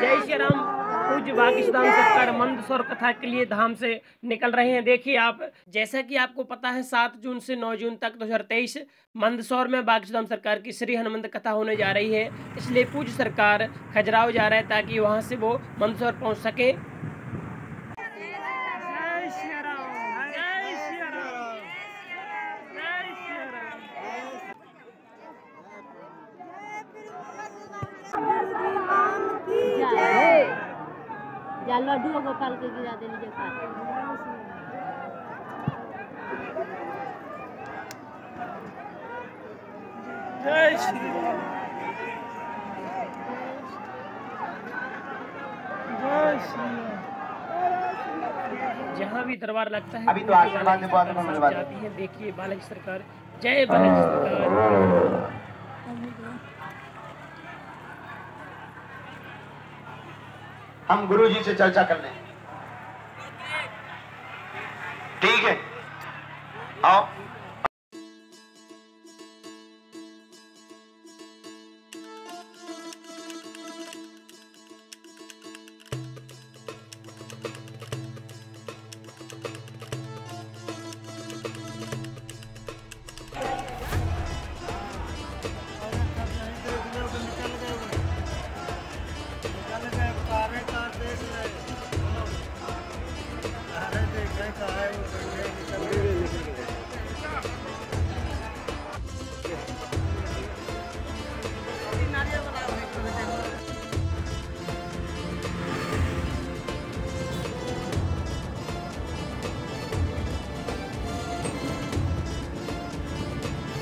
जय श्री राम। पूज पाकिस्तान सरकार मंदसौर कथा के लिए धाम से निकल रहे हैं। देखिए आप, जैसा कि आपको पता है, सात जून से नौ जून तक 2023 मंदसौर में पाकिस्तान सरकार की श्री हनुमंत कथा होने जा रही है। इसलिए पूज सरकार खजराव जा रहा है ताकि वहाँ से वो मंदसौर पहुँच सके। या लड्डू और गोपाल के गिरा दे लीजिए जय श्री जय श्री जहाँ भी दरबार लगता है अभी तो आशीर्वाद। जाती है देखिए बालाजी सरकार। जय बालाजी सरकार। हम गुरु जी से चर्चा कर लें। ठीक है? आओ।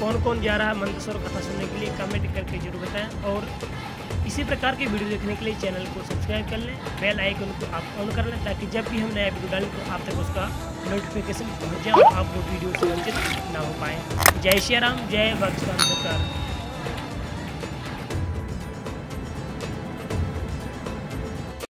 कौन कौन जा रहा है मंदसौर कथा सुनने के लिए कमेंट करके ज़रूर बताएँ और इसी प्रकार की वीडियो देखने के लिए चैनल को सब्सक्राइब कर लें बेल आइकन को आप ऑन कर लें ताकि जब भी हम नया वीडियो डालें तो आप तक उसका नोटिफिकेशन पहुँच जाए और आप वो वीडियो से वंचित ना हो पाएँ। जय श्री राम, जय पाकिस्तान सरकार।